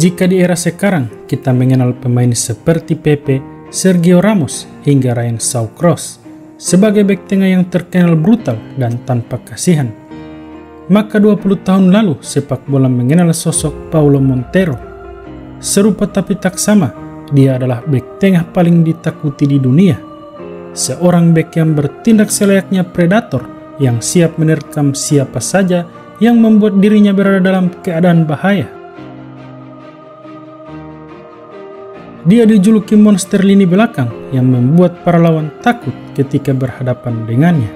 Jika di era sekarang kita mengenal pemain seperti Pepe, Sergio Ramos, hingga Ryan Shawcross sebagai bek tengah yang terkenal brutal dan tanpa kasihan, maka 20 tahun lalu sepak bola mengenal sosok Paulo Montero. Serupa tapi tak sama, dia adalah bek tengah paling ditakuti di dunia. Seorang bek yang bertindak selayaknya predator yang siap menerkam siapa saja yang membuat dirinya berada dalam keadaan bahaya. Dia dijuluki monster lini belakang yang membuat para lawan takut ketika berhadapan dengannya.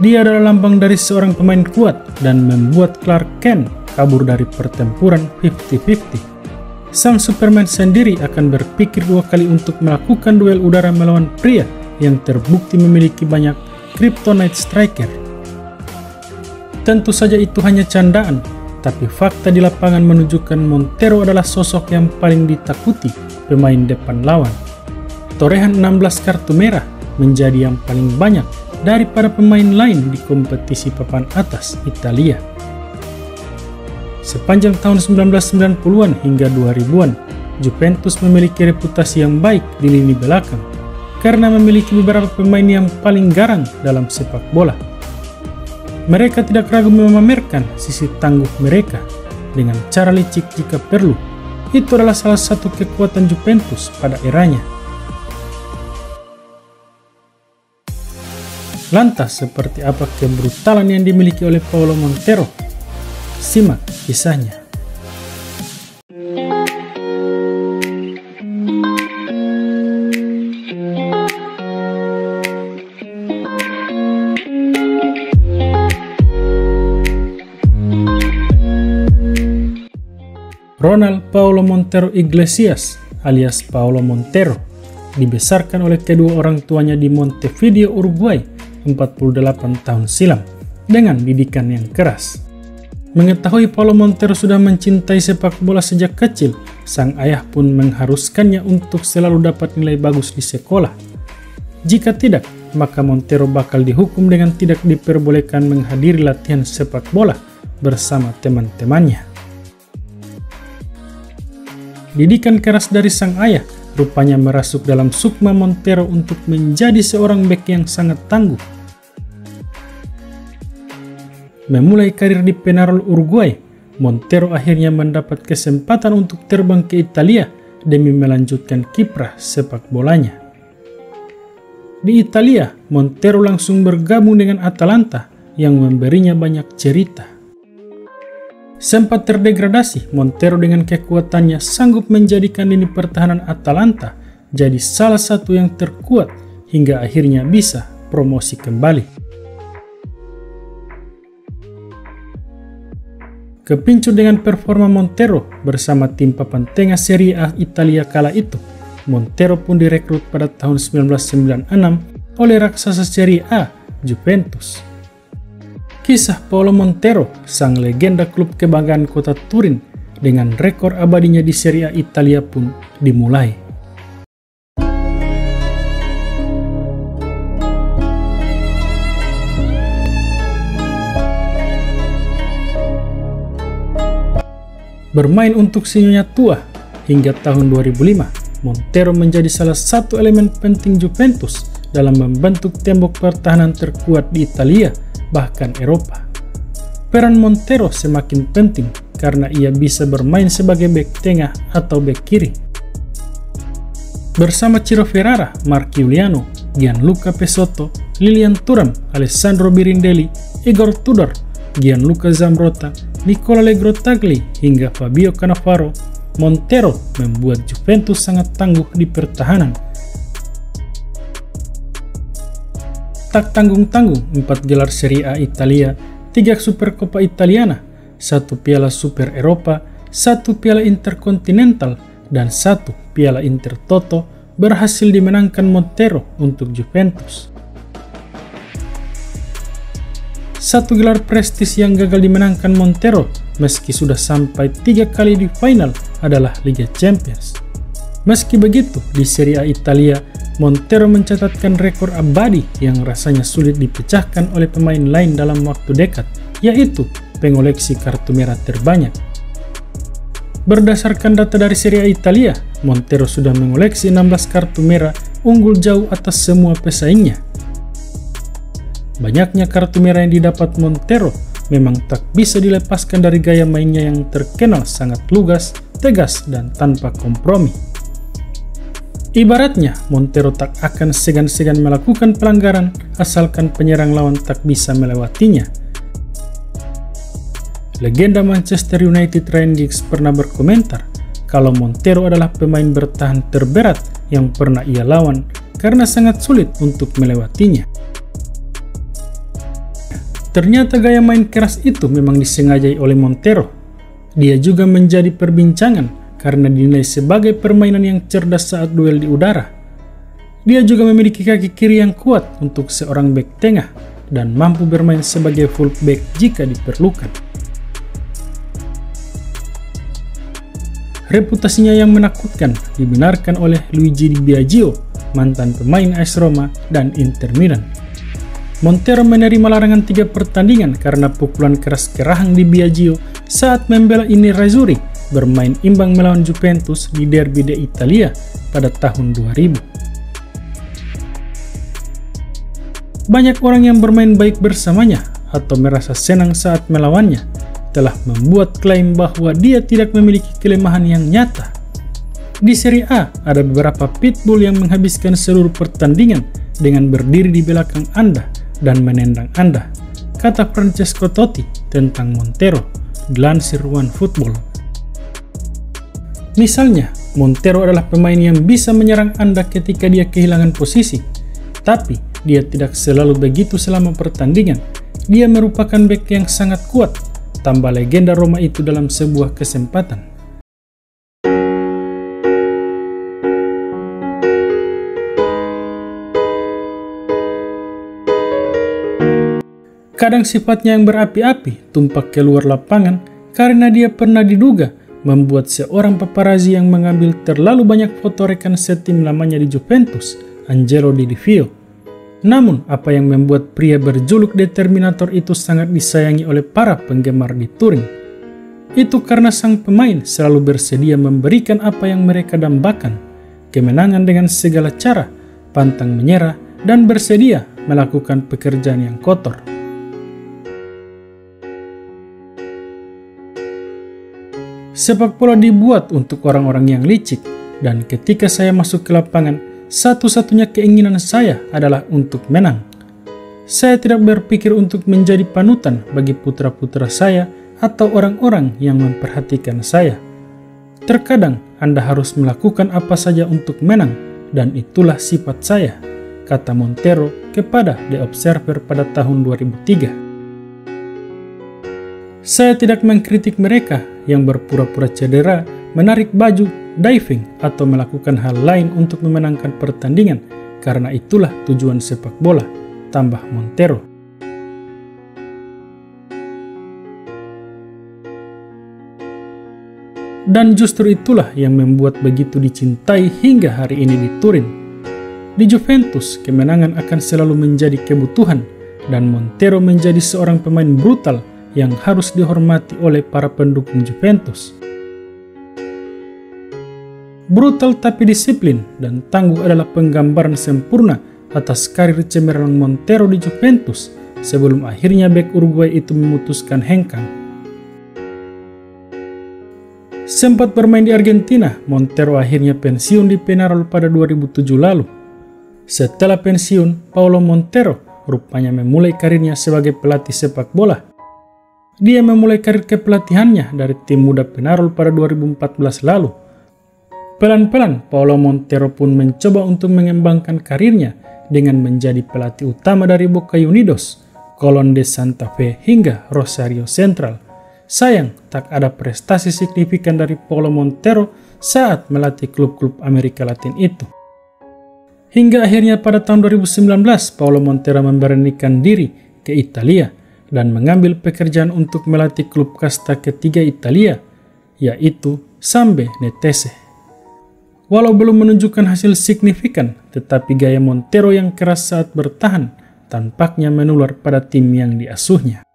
Dia adalah lambang dari seorang pemain kuat dan membuat Clark Kent kabur dari pertempuran 50-50. Sang Superman sendiri akan berpikir dua kali untuk melakukan duel udara melawan pria yang terbukti memiliki banyak kryptonite striker. Tentu saja itu hanya candaan tapi fakta di lapangan menunjukkan Montero adalah sosok yang paling ditakuti pemain depan lawan. Torehan 16 kartu merah menjadi yang paling banyak daripada pemain lain di kompetisi papan atas Italia. Sepanjang tahun 1990-an hingga 2000-an, Juventus memiliki reputasi yang baik di lini belakang karena memiliki beberapa pemain yang paling garang dalam sepak bola. Mereka tidak ragu memamerkan sisi tangguh mereka dengan cara licik jika perlu. Itu adalah salah satu kekuatan Juventus pada eranya. Lantas, seperti apa kebrutalan yang dimiliki oleh Paulo Montero? Simak kisahnya. Montero Iglesias alias Paulo Montero dibesarkan oleh kedua orang tuanya di Montevideo, Uruguay 48 tahun silam dengan didikan yang keras. Mengetahui Paulo Montero sudah mencintai sepak bola sejak kecil, sang ayah pun mengharuskannya untuk selalu dapat nilai bagus di sekolah. Jika tidak, maka Montero bakal dihukum dengan tidak diperbolehkan menghadiri latihan sepak bola bersama teman-temannya. Didikan keras dari sang ayah rupanya merasuk dalam sukma Montero untuk menjadi seorang bek yang sangat tangguh. Memulai karir di Penarol Uruguay, Montero akhirnya mendapat kesempatan untuk terbang ke Italia demi melanjutkan kiprah sepak bolanya. Di Italia, Montero langsung bergabung dengan Atalanta yang memberinya banyak cerita. Sempat terdegradasi, Montero dengan kekuatannya sanggup menjadikan lini pertahanan Atalanta jadi salah satu yang terkuat hingga akhirnya bisa promosi kembali. Kepincu dengan performa Montero bersama tim papan tengah Serie A Italia kala itu, Montero pun direkrut pada tahun 1996 oleh raksasa Serie A, Juventus. Kisah Paulo Montero, sang legenda klub kebanggaan kota Turin, dengan rekor abadinya di Serie A Italia pun dimulai. Bermain untuk sinyonya tua hingga tahun 2005, Montero menjadi salah satu elemen penting Juventus dalam membentuk tembok pertahanan terkuat di Italia bahkan Eropa. Peran Montero semakin penting karena ia bisa bermain sebagai bek tengah atau bek kiri. Bersama Ciro Ferrara, Mark Giuliano, Gianluca Pesotto, Lilian Thuram, Alessandro Birindelli, Igor Tudor, Gianluca Zambrotta, Nicola Legrotagli, hingga Fabio Cannavaro, Montero membuat Juventus sangat tangguh di pertahanan tak tanggung-tanggung empat gelar Serie A Italia, tiga Supercoppa Italiana, satu Piala Super Eropa, satu Piala Interkontinental, dan satu Piala Intertoto berhasil dimenangkan Montero untuk Juventus. Satu gelar prestis yang gagal dimenangkan Montero meski sudah sampai tiga kali di final adalah Liga Champions. Meski begitu, di Serie A Italia Montero mencatatkan rekor abadi yang rasanya sulit dipecahkan oleh pemain lain dalam waktu dekat, yaitu pengoleksi kartu merah terbanyak. Berdasarkan data dari Serie A Italia, Montero sudah mengoleksi 16 kartu merah unggul jauh atas semua pesaingnya. Banyaknya kartu merah yang didapat Montero memang tak bisa dilepaskan dari gaya mainnya yang terkenal sangat lugas, tegas, dan tanpa kompromi. Ibaratnya, Montero tak akan segan-segan melakukan pelanggaran asalkan penyerang lawan tak bisa melewatinya Legenda Manchester United Ryan Giggs pernah berkomentar kalau Montero adalah pemain bertahan terberat yang pernah ia lawan karena sangat sulit untuk melewatinya. Ternyata gaya main keras itu memang disengajai oleh Montero. Dia juga menjadi perbincangan karena dinilai sebagai permainan yang cerdas saat duel di udara. Dia juga memiliki kaki kiri yang kuat untuk seorang back tengah dan mampu bermain sebagai fullback jika diperlukan. Reputasinya yang menakutkan dibenarkan oleh Luigi Di Biagio, mantan pemain AS Roma dan Inter Milan. Montero menerima larangan tiga pertandingan karena pukulan keras kerahang di Biagio saat membela ini Razzurri bermain imbang melawan Juventus di Derby de Italia pada tahun 2000. Banyak orang yang bermain baik bersamanya atau merasa senang saat melawannya, telah membuat klaim bahwa dia tidak memiliki kelemahan yang nyata. Di Serie A, ada beberapa pitbull yang menghabiskan seluruh pertandingan dengan berdiri di belakang Anda dan menendang Anda, kata Francesco Totti tentang Montero, dilansir One Football. Misalnya, Montero adalah pemain yang bisa menyerang Anda ketika dia kehilangan posisi, tapi dia tidak selalu begitu selama pertandingan. Dia merupakan back yang sangat kuat tambah legenda Roma itu dalam sebuah kesempatan. Kadang sifatnya yang berapi-api tumpak keluar lapangan karena dia pernah diduga membuat seorang paparazi yang mengambil terlalu banyak foto rekan setim lamanya di Juventus, Angelo Di Divio namun, apa yang membuat pria berjuluk Determinator itu sangat disayangi oleh para penggemar di Turing? Itu karena sang pemain selalu bersedia memberikan apa yang mereka dambakan, kemenangan dengan segala cara, pantang menyerah, dan bersedia melakukan pekerjaan yang kotor. Sepak bola dibuat untuk orang-orang yang licik, dan ketika saya masuk ke lapangan, satu-satunya keinginan saya adalah untuk menang. Saya tidak berpikir untuk menjadi panutan bagi putra-putra saya atau orang-orang yang memperhatikan saya. Terkadang Anda harus melakukan apa saja untuk menang, dan itulah sifat saya, kata Montero kepada The Observer pada tahun 2003. Saya tidak mengkritik mereka yang berpura-pura cedera, menarik baju, diving, atau melakukan hal lain untuk memenangkan pertandingan, karena itulah tujuan sepak bola, tambah Montero. Dan justru itulah yang membuat begitu dicintai hingga hari ini di Turin. Di Juventus, kemenangan akan selalu menjadi kebutuhan, dan Montero menjadi seorang pemain brutal yang harus dihormati oleh para pendukung Juventus. Brutal tapi disiplin dan tangguh adalah penggambaran sempurna atas karir cemerlang Montero di Juventus sebelum akhirnya bek Uruguay itu memutuskan hengkang. Sempat bermain di Argentina, Montero akhirnya pensiun di Penarol pada 2007 lalu. Setelah pensiun, Paulo Montero rupanya memulai karirnya sebagai pelatih sepak bola. Dia memulai karir kepelatihannya dari tim muda Penarol pada 2014 lalu Pelan-pelan, Paulo Montero pun mencoba untuk mengembangkan karirnya dengan menjadi pelatih utama dari Boca Unidos, Colón de Santa Fe hingga Rosario Central. Sayang, tak ada prestasi signifikan dari Paulo Montero saat melatih klub-klub Amerika Latin itu. Hingga akhirnya pada tahun 2019, Paulo Montero memberanikan diri ke Italia dan mengambil pekerjaan untuk melatih klub kasta ketiga Italia, yaitu Sambe Netese. Walau belum menunjukkan hasil signifikan, tetapi gaya Montero yang keras saat bertahan tampaknya menular pada tim yang diasuhnya.